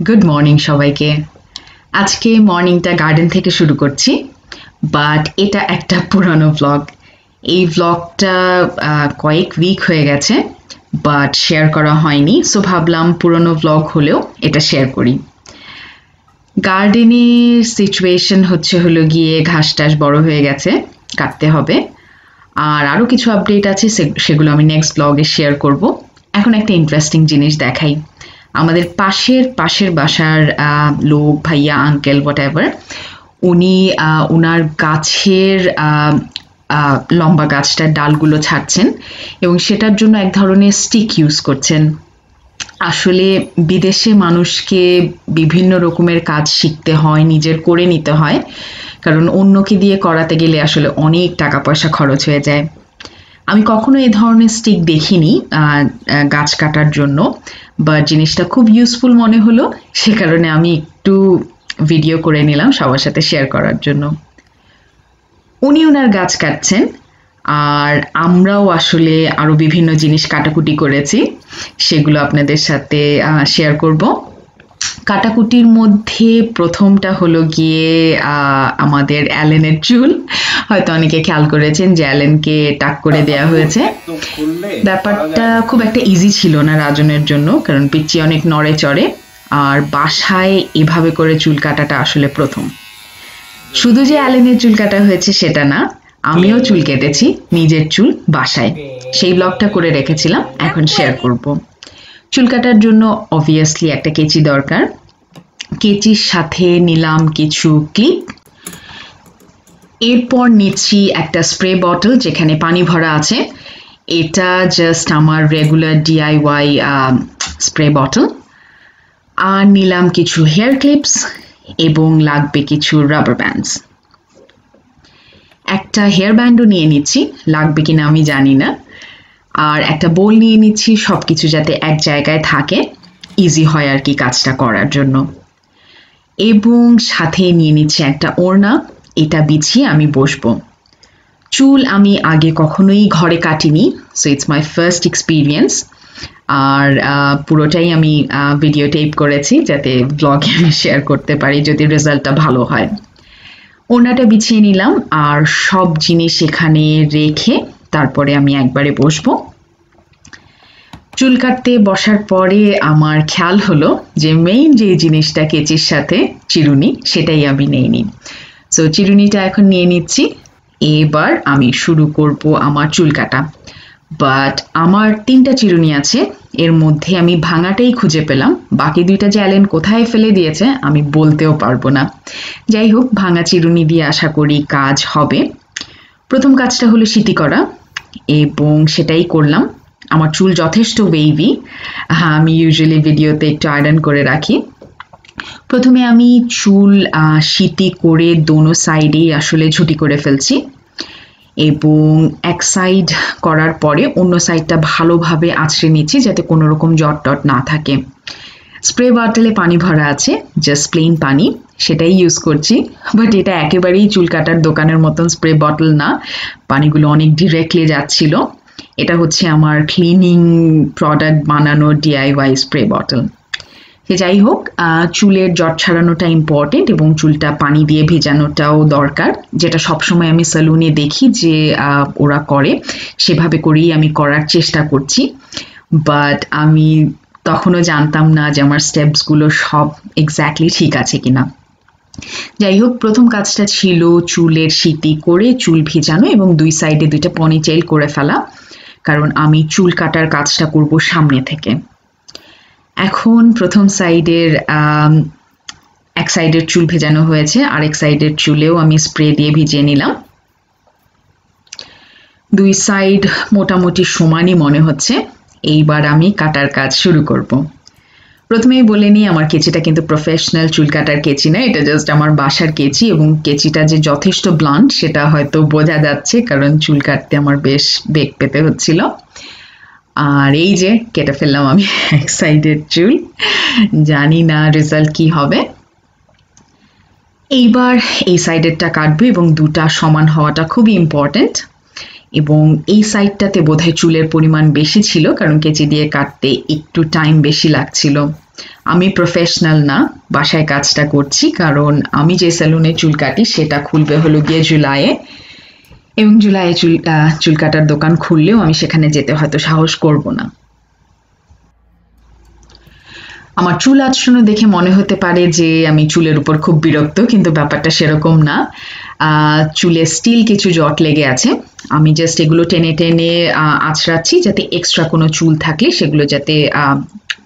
Good morning সবাইকে। আজকে মর্নিংটা garden থেকে শুরু করছি বাট এটা একটা পুরানো ব্লগ এই ব্লগটা কয়েক উইক হয়ে গেছে বাট শেয়ার করা হয়নি সো ভাবলাম পুরনো ব্লগ হলেও এটা শেয়ার করি। গার্ডেনের সিচুয়েশন হচ্ছে হলো গিয়ে ঘাস টাস বড় হয়ে গেছে, কাটতে হবে। আর আরও কিছু আপডেট আছে সেগুলো আমি নেক্সট ব্লগে শেয়ার করব। এখন একটা ইন্টারেস্টিং জিনিস দেখাই। আমাদের পাশের পাশের বাসার লোক, ভাইয়া আঙ্কেল হোয়াট এভার উনি ওনার গাছের লম্বা গাছটার ডালগুলো ছাড়ছেন এবং সেটার জন্য এক ধরনের স্টিক ইউজ করছেন। আসলে বিদেশে মানুষকে বিভিন্ন রকমের কাজ শিখতে হয়, নিজের করে নিতে হয়, কারণ অন্যকে দিয়ে করাতে গেলে আসলে অনেক টাকা পয়সা খরচ হয়ে যায়। আমি কখনো এই ধরনের স্টিক দেখিনি গাছ কাটার জন্য বা জিনিসটা খুব ইউজফুল মনে হলো, সে কারণে আমি একটু ভিডিও করে নিলাম সবার সাথে শেয়ার করার জন্য। উনি ওনার গাছ কাটছেন, আর আমরাও আসলে আরও বিভিন্ন জিনিস কাটাকুটি করেছি, সেগুলো আপনাদের সাথে শেয়ার করব। কাটাকুটির মধ্যে প্রথমটা হলো গিয়ে আমাদের অ্যালেনের চুল। হয়তো অনেকে খেয়াল করেছেন যে অ্যালেনকে টাক করে দেয়া হয়েছে। ব্যাপারটা খুব একটা ইজি ছিল না রাজনের জন্য কারণ পিচ্ছি অনেক নড়ে চড়ে আর বাসায় এভাবে করে চুল কাটাটা আসলে প্রথম। শুধু যে অ্যালেনের চুল কাটা হয়েছে সেটা না আমিও চুল কেটেছি নিজের চুল বাসায়। সেই ব্লগটা করে রেখেছিলাম এখন শেয়ার করব। চুল কাটার জন্য অবভিয়াসলি একটা কেচি দরকার। কেচির সাথে নিলাম কিছু ক্লিপ। এরপর নিচ্ছি একটা স্প্রে বটল যেখানে পানি ভরা আছে। এটা জাস্ট আমার রেগুলার ডিআইওয়াই স্প্রে বটল আর নিলাম কিছু হেয়ার ক্লিপস এবং লাগবে কিছু রাবার ব্যান্ডস একটা হেয়ার ব্যান্ডও নিয়ে নিচ্ছি, লাগবে কিনা আমি জানি না। আর একটা বোল নিয়ে নিচ্ছি সব কিছু যাতে এক জায়গায় থাকে ইজি হয় আর কি কাজটা করার জন্য। এবং সাথে নিয়ে নিচ্ছি একটা ওড়না, এটা বিছিয়ে আমি বসবো। চুল আমি আগে কখনোই ঘরে কাটিনি so it's my first experience আর পুরোটাই আমি ভিডিও টেপ করেছি যাতে ব্লগে আমি শেয়ার করতে পারি যদি রেজাল্টটা ভালো হয়। ওনাটা বিছিয়ে নিলাম, আর সব জিনিস এখানে রেখে তারপরে আমি একবারে বসবো। চুল কাটতে বসার পরে আমার খেয়াল হলো যে মেইন যে জিনিসটা কেচির সাথে চিরুনি, সেটাই আমি নেইনি। সো চিরুনিটা এখন নিয়ে নিচ্ছি। এবার আমি শুরু করব আমার চুল কাটা। বাট আমার তিনটা চিরুনি আছে, এর মধ্যে আমি ভাঙাটাই খুঁজে পেলাম। বাকি দুইটা যে অ্যালেন কোথায় ফেলে দিয়েছে, আমি বলতেও পারব না। যাই হোক, ভাঙা চিরুনি দিয়ে আশা করি কাজ হবে। প্রথম কাজটা হলো সিটি করা। এবং সেটাই করলাম। আমার চুল যথেষ্ট ওয়েভি আমি ইউজুয়ালি ভিডিওতে একটু আয়রন করে রাখি। প্রথমে আমি চুল সিটি করে দোনো সাইডেই আসলে ঝুটি করে ফেলছি। এবং এক সাইড করার পরে অন্য সাইডটা ভালোভাবে আছড়ে নিচ্ছি যাতে কোনো রকম জট টট না থাকে। স্প্রে বটলে পানি ভরা আছে জাস্ট প্লেন পানি, সেটাই ইউজ করছি। বাট এটা একেবারেই চুল কাটার দোকানের মতন স্প্রে বটল না। পানিগুলো অনেক ডিরেক্টলি যাচ্ছিল। এটা হচ্ছে আমার ক্লিনিং প্রোডাক্ট বানানো ডিআইওয়াই স্প্রে বটল সে যাই হোক চুলের জট ছাড়ানোটা ইম্পর্টেন্ট এবং চুলটা পানি দিয়ে ভেজানোটাও দরকার। যেটা সবসময় আমি সেলুনে দেখি যে ওরা করে। সেভাবে করেই আমি করার চেষ্টা করছি। বাট আমি তখনও জানতাম না যে আমার স্টেপসগুলো সব এক্স্যাক্টলি ঠিক আছে কিনা। যাই হোক, প্রথম কাজটা ছিল চুলের সিটি করে চুল ভেজানো এবং দুই সাইডে দুইটা পনিটেল করে ফেলা, কারণ আমি চুল কাটার কাজটা করব সামনে থেকে। এখন প্রথম সাইডের এক সাইডের চুল ভেজানো হয়েছে, আরেক সাইডের চুলেও আমি স্প্রে দিয়ে ভিজিয়ে নিলাম। দুই সাইড মোটামুটি সমানই মনে হচ্ছে। এইবার আমি কাটার কাজ শুরু করব। প্রথমেই বলে নিই, আমার কেচিটা কিন্তু প্রফেশনাল চুল কাটার কেচি না, এটা জাস্ট আমার বাসার কেচি এবং কেচিটা যে যথেষ্ট ব্লান্ট সেটা হয়তো বোঝা যাচ্ছে কারণ চুল কাটতে আমার বেশ বেগ পেতে হচ্ছিল। আর এই যে কেটে ফেললাম আমি এক সাইডের চুল, জানি না রেজাল্ট কি হবে। এইবার এই সাইডেরটা কাটবো এবং দুটা সমান হওয়াটা খুবই ইম্পর্টেন্ট এবং এই সাইডটাতে বোধহয় চুলের পরিমাণ বেশি ছিল, কারণ কেচি দিয়ে কাটতে একটু টাইম বেশি লাগছিল। আমি প্রফেশনাল না, বাসায় কাজটা করছি, কারণ আমি যে স্যালুনে চুল কাটি সেটা খুলবে হলো গিয়ে জুলাইয়ে। এবং জুলাইয়ে চুল চুল কাটার দোকান খুললেও আমি সেখানে যেতে হয়তো সাহস করব না। আমার চুল আচরণ দেখে মনে হতে পারে যে আমি চুলের উপর খুব বিরক্ত, কিন্তু ব্যাপারটা সেরকম না। চুলে স্টিল কিছু জট লেগে আছে। আমি জাস্ট এগুলো টেনে টেনে আছড়াচ্ছি যাতে এক্সট্রা কোনো চুল থাকলে সেগুলো যাতে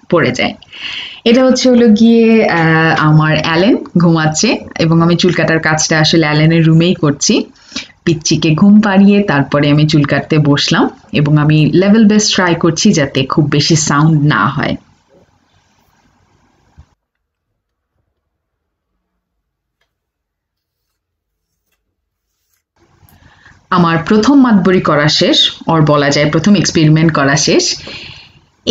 পড়ে যায়। এটা হচ্ছে হলো গিয়ে আমার অ্যালেন ঘুমাচ্ছে এবং আমি চুল কাটার কাজটা আসলে অ্যালেনের রুমেই করছি। পিচ্চিকে ঘুম পাড়িয়ে তারপরে আমি চুল কাটতে বসলাম এবং আমি লেভেল বেস্ট ট্রাই করছি যাতে খুব বেশি সাউন্ড না হয়। আমার প্রথম মাতবরি করা শেষ ওর বলা যায় প্রথম এক্সপেরিমেন্ট করা শেষ।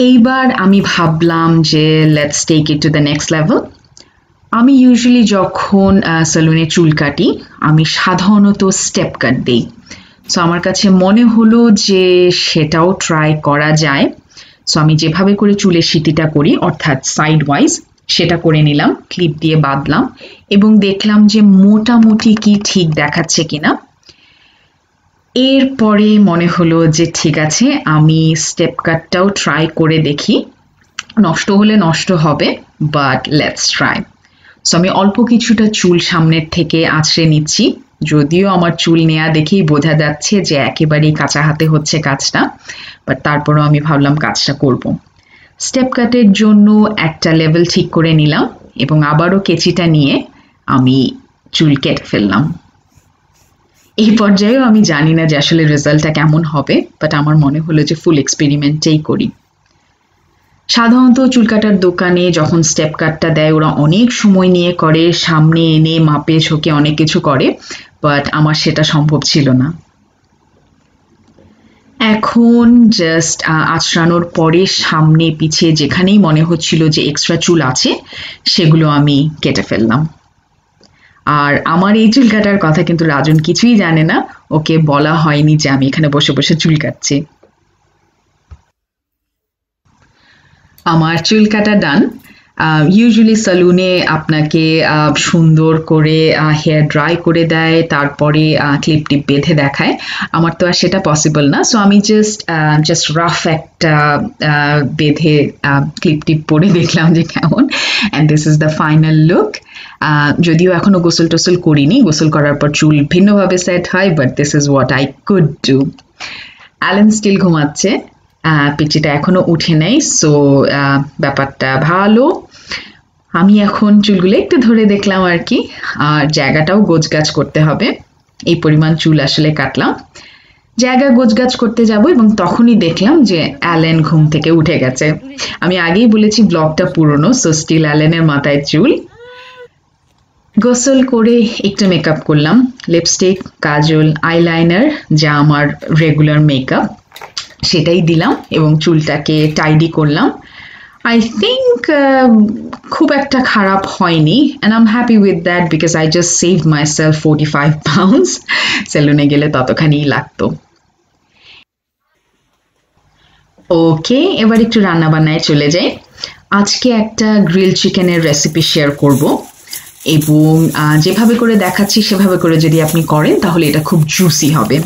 এইবার আমি ভাবলাম যে let's take it to the next level আমি ইউজুয়ালি যখন সেলুনে চুল কাটি, আমি সাধারণত স্টেপ কাট দিই। সো আমার কাছে মনে হলো যে সেটাও ট্রাই করা যায়। সো আমি যেভাবে করে চুলের সিটিটা করি, অর্থাৎ সাইড ওয়াইজ সেটা করে নিলাম ক্লিপ দিয়ে বাঁধলাম, এবং দেখলাম যে মোটামুটি কি ঠিক দেখাচ্ছে কিনা। এরপরে মনে হলো যে ঠিক আছে, আমি স্টেপ কাটটাও ট্রাই করে দেখি। নষ্ট হলে নষ্ট হবে বাট লেটস ট্রাই সো আমি অল্প কিছুটা চুল সামনের থেকে আছড়ে নিচ্ছি। যদিও আমার চুল নেয়া দেখেই বোঝা যাচ্ছে যে একেবারেই কাঁচা হাতে হচ্ছে কাজটা বাট তারপরও আমি ভাবলাম কাজটা করব। স্টেপ কাটের জন্য একটা লেভেল ঠিক করে নিলাম এবং আবারও কেচিটা নিয়ে আমি চুল কেটে ফেললাম। এই পর্যায়েও আমি জানি না যে আসলে রেজাল্টটা কেমন হবে বাট আমার মনে হলো যে ফুল এক্সপেরিমেন্টেই করি। সাধারণত চুল কাটার দোকানে যখন স্টেপ কাটটা দেয়, ওরা অনেক সময় নিয়ে করে, সামনে এনে, মাপে, ঝোঁকে অনেক কিছু করে বাট আমার সেটা সম্ভব ছিল না। এখন জাস্ট আচড়ানোর পরে সামনে পিছিয়ে যেখানেই মনে হচ্ছিল যে এক্সট্রা চুল আছে, সেগুলো আমি কেটে ফেললাম। আর আমার এই চুল কাটার কথা কিন্তু রাজন কিছুই জানে না। ওকে বলা হয়নি যে আমি এখানে বসে বসে চুল কাটছি। আমার চুল কাটা ডান ইউজুয়ালি সালুনে আপনাকে সুন্দর করে হেয়ার ড্রাই করে দেয়, তারপরে ক্লিপ টিপ বেঁধে দেখায়। আমার তো আর সেটা পসিবল না। সো আমি জাস্ট জাস্ট রাফ একটা বেঁধে ক্লিপ টিপ পরে দেখলাম যে কেমন। And this is the final look যদিও এখনও গোসল টোসল করিনি। গোসল করার পর চুল ভিন্নভাবে সেট হয় but this is what I could do Allen still ঘুমাচ্ছে। পিচিটা এখনও উঠে নেই। সো ব্যাপারটা ভালো। আমি এখন চুলগুলো একটু ধরে দেখলাম আর কি, আর জায়গাটাও গোছগাছ করতে হবে। এই পরিমাণ চুল আসলে কাটলাম। জায়গা গোছগাছ করতে যাব এবং তখনই দেখলাম যে অ্যালেন ঘুম থেকে উঠে গেছে। আমি আগেই বলেছি ব্লগটা পুরনো সো স্টিল অ্যালেনের মাথায় চুল। গোসল করে একটু মেকআপ করলাম। লিপস্টিক কাজল আইলাইনার যা আমার রেগুলার মেকআপ সেটাই দিলাম এবং চুলটাকে টাইডি করলাম। আই থিঙ্ক খুব একটা খারাপ হয়নি and I'm happy with that because I just save myself forty five pounds সেলুনে গেলে ততখানিই লাগতো। ওকে এবার একটু রান্না বান্নায় চলে যাই। আজকে একটা গ্রিল চিকেনের রেসিপি শেয়ার করব, এবং যেভাবে করে দেখাচ্ছি, সেভাবে করে যদি আপনি করেন, তাহলে এটা খুব জুসি হবে।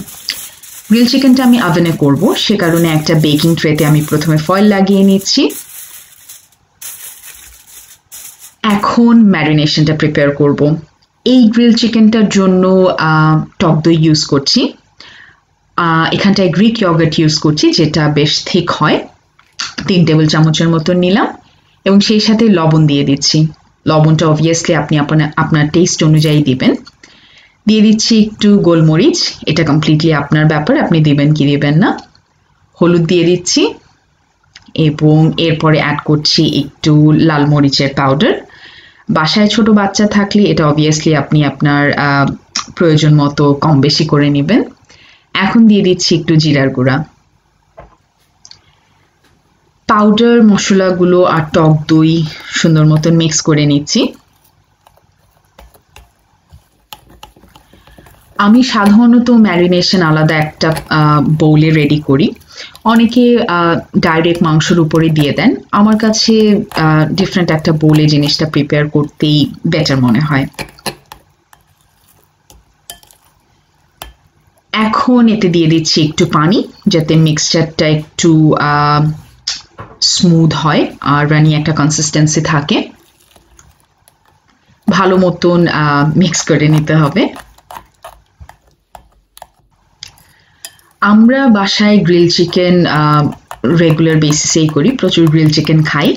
গ্রিল চিকেনটা আমি আভেনে করব, সে কারণে একটা বেকিং ট্রেতে আমি প্রথমে ফয়েল লাগিয়ে নিচ্ছি। এখন ম্যারিনেশনটা প্রিপেয়ার করব। এই গ্রিল চিকেনটার জন্য টক দই ইউজ করছি। এখানটায় গ্রিক ইয়গার্ট ইউজ করছি, যেটা বেশ থিক হয়। তিন টেবিল চামচের মতন নিলাম এবং সেই সাথে লবণ দিয়ে দিচ্ছি। লবণটা অবভিয়াসলি আপনি আপনার আপনার টেস্ট অনুযায়ী দিবেন। দিয়ে দিচ্ছি একটু গোলমরিচ। এটা কমপ্লিটলি আপনার ব্যাপার, আপনি দিবেন কি দিবেন না। হলুদ দিয়ে দিচ্ছি এবং এরপরে অ্যাড করছি একটু লাল মরিচের পাউডার বাসায় ছোট বাচ্চা থাকলে এটা অবভিয়াসলি আপনি আপনার প্রয়োজন মতো কম বেশি করে নেবেন। এখন দিয়ে দিচ্ছি একটু জিরার গুঁড়া। পাউডার মশলাগুলো আর টক দই সুন্দর মতন মিক্স করে নিচ্ছি। আমি সাধারণত ম্যারিনেশন আলাদা একটা বৌলে রেডি করি। অনেকে ডাইরেক্ট মাংসর উপরে দিয়ে দেন। আমার কাছে ডিফারেন্ট একটা বৌলে জিনিসটা প্রিপেয়ার করতেই বেটার মনে হয়। এখন এতে দিয়ে দিচ্ছি একটু পানি, যাতে মিক্সচারটা একটু স্মুথ হয় আর রানি একটা কনসিস্টেন্সি থাকে। ভালো মতন মিক্স করে নিতে হবে। আমরা বাসায় গ্রিল চিকেন রেগুলার বেসিসেই করি, প্রচুর গ্রিল চিকেন খাই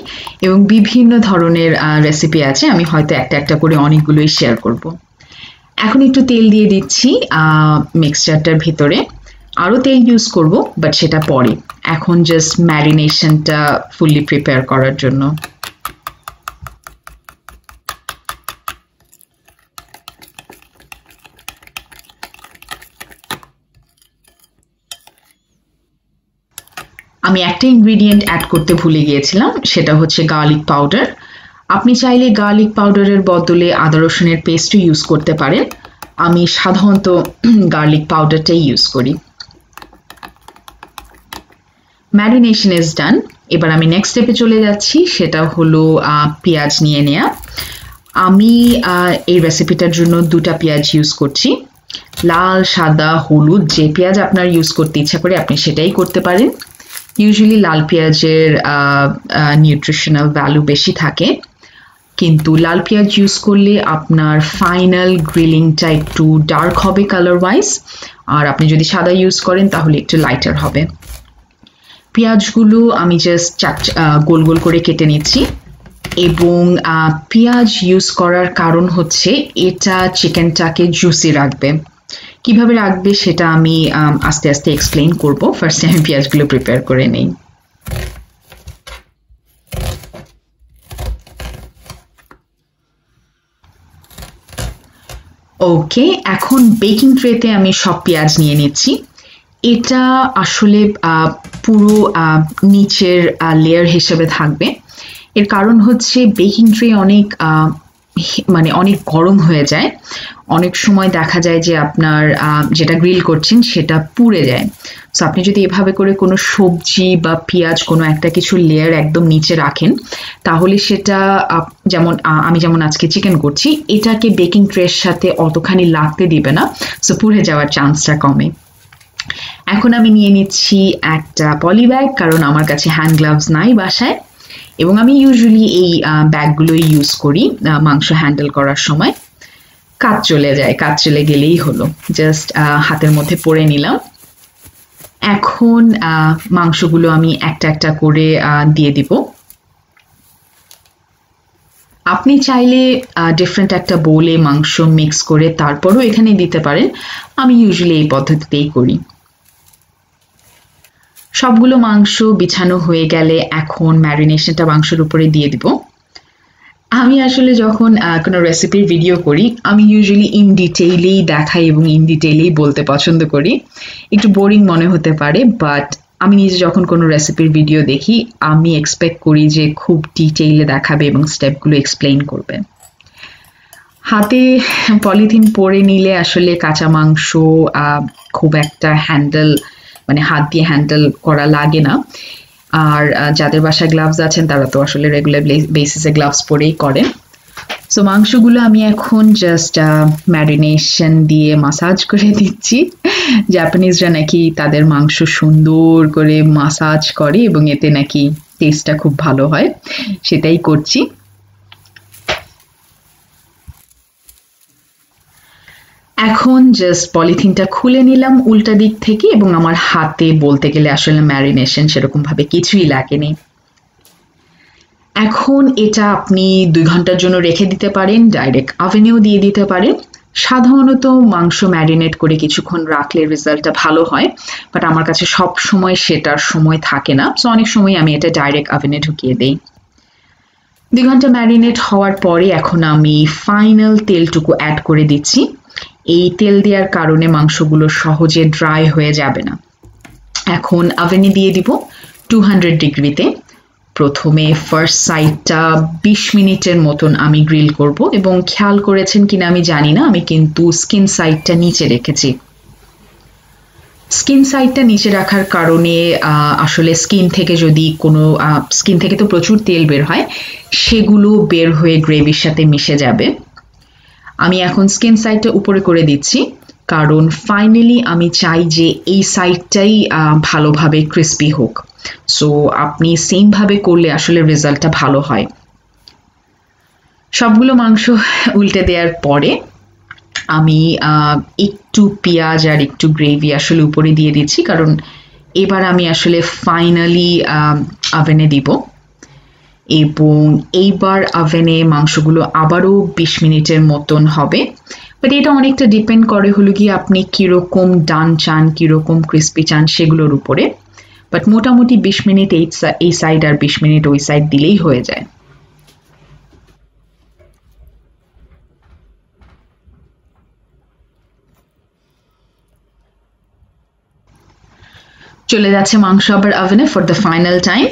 এবং বিভিন্ন ধরনের রেসিপি আছে, আমি হয়তো একটা একটা করে অনেকগুলোই শেয়ার করব। এখন একটু তেল দিয়ে দিচ্ছি মিক্সচারটার ভিতরে। আরও তেল ইউজ করব বাট সেটা পরে। এখন জাস্ট ম্যারিনেশনটা ফুললি প্রিপেয়ার করার জন্য। আমি একটা ইনগ্রিডিয়েন্ট অ্যাড করতে ভুলে গিয়েছিলাম, সেটা হচ্ছে গার্লিক পাউডার আপনি চাইলে গার্লিক পাউডারের বদলে আদা রসুনের পেস্টও ইউজ করতে পারেন। আমি সাধারণত গার্লিক পাউডারটাই ইউজ করি। ম্যারিনেশন ইজ ডান এবার আমি নেক্সট স্টেপে চলে যাচ্ছি, সেটা হলো পেঁয়াজ নিয়ে নেয়া। আমি এই রেসিপিটার জন্য দুটা পেঁয়াজ ইউজ করছি। লাল, সাদা, হলুদ, যে পেঁয়াজ আপনার ইউজ করতে ইচ্ছা করে আপনি সেটাই করতে পারেন। ইউজুয়ালি লাল পেঁয়াজের নিউট্রিশনাল ভ্যালু বেশি থাকে। কিন্তু লাল পেঁয়াজ ইউজ করলে আপনার ফাইনাল গ্রিলিংটা একটু ডার্ক হবে কালার ওয়াইজ আর আপনি যদি সাদা ইউজ করেন, তাহলে একটু লাইটার হবে। পেঁয়াজগুলো আমি জাস্ট চাক গোল গোল করে কেটে নিচ্ছি। এবং পেঁয়াজ ইউজ করার কারণ হচ্ছে এটা চিকেনটাকে জুসি রাখবে। কীভাবে রাখবে সেটা আমি আস্তে আস্তে এক্সপ্লেন করব। ফার্স্টে আমি পেঁয়াজগুলো প্রিপেয়ার করে নেই। ওকে এখন বেকিং ট্রেতে আমি সব পেঁয়াজ নিয়ে নিচ্ছি। এটা আসলে পুরো নিচের লেয়ার হিসেবে থাকবে। এর কারণ হচ্ছে বেকিং ট্রে অনেক মানে অনেক গরম হয়ে যায়। অনেক সময় দেখা যায় যে আপনার যেটা গ্রিল করছেন সেটা পুড়ে যায়। সো আপনি যদি এভাবে করে কোনো সবজি বা পেঁয়াজ কোনো একটা কিছু লেয়ার একদম নিচে রাখেন, তাহলে সেটা যেমন আমি যেমন আজকে চিকেন করছি, এটাকে বেকিং ট্রের সাথে অতখানি লাগতে দিবে না। সো পুড়ে যাওয়ার চান্সটা কমে। এখন আমি নিয়ে নিচ্ছি একটা পলি ব্যাগ কারণ আমার কাছে হ্যান্ড গ্লাভস নাই বাসায়। এবং আমি ইউজুয়ালি এই ব্যাগগুলোই ইউজ করি মাংস হ্যান্ডেল করার সময়। কাজ চলে যায়, কাজ চলে গেলেই হলো। জাস্ট হাতের মধ্যে পরে নিলাম। এখন মাংসগুলো আমি একটা একটা করে দিয়ে দিব। আপনি চাইলে ডিফারেন্ট একটা বোলে মাংস মিক্স করে তারপরও এখানে দিতে পারেন। আমি ইউজুয়ালি এই পদ্ধতিতেই করি। সবগুলো মাংস বিছানো হয়ে গেলে এখন ম্যারিনেশনটা মাংসের উপরে দিয়ে দিব। আমি আসলে যখন কোনো রেসিপির ভিডিও করি, আমি ইউজুয়ালি ইন ডিটেইলেই দেখাই এবং ইন ডিটেইলেই বলতে পছন্দ করি। একটু বোরিং মনে হতে পারে বাট আমি নিজে যখন কোনো রেসিপির ভিডিও দেখি, আমি এক্সপেক্ট করি যে খুব ডিটেইলে দেখাবে এবং স্টেপগুলো এক্সপ্লেইন করবে। হাতে পলিথিন পরে নিলে আসলে কাঁচা মাংস খুব একটা হ্যান্ডেল মানে হাত দিয়ে হ্যান্ডেল করা লাগে না। আর যাদের বাসায় গ্লাভস আছেন, তারা তো আসলে রেগুলার বেসিসে গ্লাভস পরেই করে সো মাংসগুলো আমি এখন জাস্ট ম্যারিনেশন দিয়ে মাসাজ করে দিচ্ছি। জাপানিজরা নাকি তাদের মাংস সুন্দর করে মাসাজ করে এবং এতে নাকি টেস্টটা খুব ভালো হয়। সেটাই করছি। এখন জাস্ট পলিথিনটা খুলে নিলাম উল্টা দিক থেকে এবং আমার হাতে বলতে গেলে আসলে ম্যারিনেশন সেরকম ভাবে কিছুই লাগেনি। এখন এটা আপনি দুই ঘণ্টার জন্য রেখে দিতে পারেন ডাইরেক্ট আভেনেও দিয়ে দিতে পারেন। সাধারণত মাংস ম্যারিনেট করে কিছুক্ষণ রাখলে রেজাল্টটা ভালো হয় বাট আমার কাছে সব সময় সেটার সময় থাকে না সো অনেক সময় আমি এটা ডাইরেক্ট আভেনে ঢুকিয়ে দিই। দুই ঘণ্টা ম্যারিনেট হওয়ার পরে এখন আমি ফাইনাল তেলটুকু অ্যাড করে দিচ্ছি। এই তেল দেওয়ার কারণে মাংসগুলো সহজে ড্রাই হয়ে যাবে না। এখন আভেনে দিয়ে দিব টু হান্ড্রেড ডিগ্রিতে। প্রথমে ফার্স্ট সাইডটা বিশ মিনিটের মতন আমি গ্রিল করব এবং খেয়াল করেছেন কিনা আমি জানি না, আমি কিন্তু স্কিন সাইডটা নিচে রেখেছি। স্কিন সাইডটা নিচে রাখার কারণে আসলে স্কিন থেকে যদি কোনো স্কিন থেকে তো প্রচুর তেল বের হয়, সেগুলো বের হয়ে গ্রেভির সাথে মিশে যাবে। আমি এখন স্কিন সাইডটা উপরে করে দিচ্ছি। কারণ ফাইনালি আমি চাই যে এই সাইডটাই ভালোভাবে ক্রিস্পি হোক। সো আপনি সেমভাবে করলে আসলে রেজাল্টটা ভালো হয়। সবগুলো মাংস উল্টে দেওয়ার পরে আমি একটু পেঁয়াজ আর একটু গ্রেভি আসলে উপরে দিয়ে দিচ্ছি। কারণ এবার আমি আসলে ফাইনালি আভেনে দিব। এবং এইবার আভেনে মাংসগুলো আবারও বিশ মিনিটের মতন হবে। বাট এটা অনেকটা ডিপেন্ড করে হলো কি আপনি কীরকম ডান চান, কীরকম ক্রিস্পি চান সেগুলোর উপরে। বাট মোটামুটি বিশ মিনিট এই এই সাইড আর বিশ মিনিট ওই সাইড দিলেই হয়ে যায়। চলে যাচ্ছে মাংস আবার আভেনে for the final time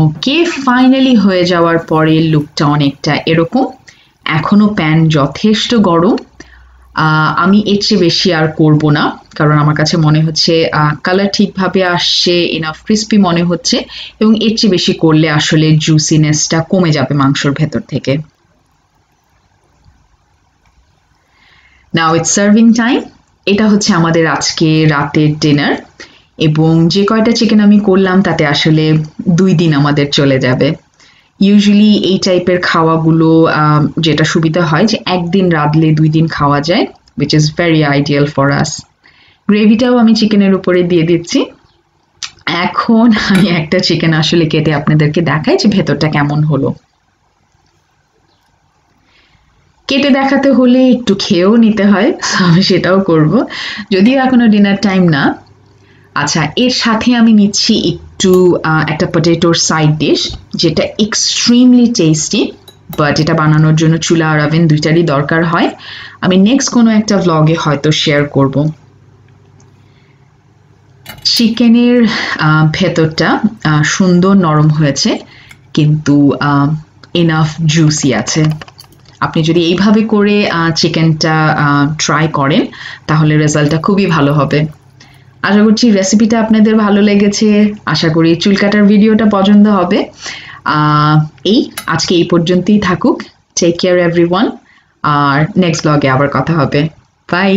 okay finally হয়ে যাওয়ার পরে লুকটা অনেকটা এরকম। এখনও প্যান যথেষ্ট গরম। আমি এর চেয়ে বেশি আর করব না, কারণ আমার কাছে মনে হচ্ছে কালার ঠিকভাবে আসছে ইনাফ ক্রিস্পি মনে হচ্ছে, এবং এর চেয়ে বেশি করলে আসলে জুসিনেসটা কমে যাবে মাংসর ভেতর থেকে। নাও ইটস সার্ভিং টাইম এটা হচ্ছে আমাদের আজকে রাতের ডিনার এবং যে কয়টা চিকেন আমি করলাম, তাতে আসলে দুই দিন আমাদের চলে যাবে। ইউজুয়ালি এই টাইপের খাওয়াগুলো যেটা সুবিধা হয় যে একদিন রাঁধলে দুই দিন খাওয়া যায় which is very ideal for us গ্রেভিটাও আমি চিকেনের উপরে দিয়ে দিচ্ছি। এখন আমি একটা চিকেন আসলে কেটে আপনাদেরকে দেখাই যে ভেতরটা কেমন হলো। কেটে দেখাতে হলে একটু খেয়েও নিতে হয়, আমি সেটাও করব। যদিও এখনও ডিনার টাইম না আচ্ছা এর সাথে আমি নিচ্ছি একটু একটা পটেটোর সাইড ডিশ যেটা এক্সট্রিমলি টেস্টি বাট এটা বানানোর জন্য চুলা আর ওভেন দুইটারই দরকার হয়। আমি নেক্সট কোনো একটা ভ্লগে হয়তো শেয়ার করব। চিকেনের ভেতরটা সুন্দর নরম হয়েছে, কিন্তু এনাফ জুসি আছে। আপনি যদি এইভাবে করে চিকেনটা ট্রাই করেন, তাহলে রেজাল্টটা খুবই ভালো হবে। আশা করছি রেসিপিটা আপনাদের ভালো লেগেছে। আশা করি চুল কাটার ভিডিওটা পছন্দ হবে। এই, আজকে এই পর্যন্তই থাকুক। টেক কেয়ার এভরি আর নেক্সট ব্লগে আবার কথা হবে। বাই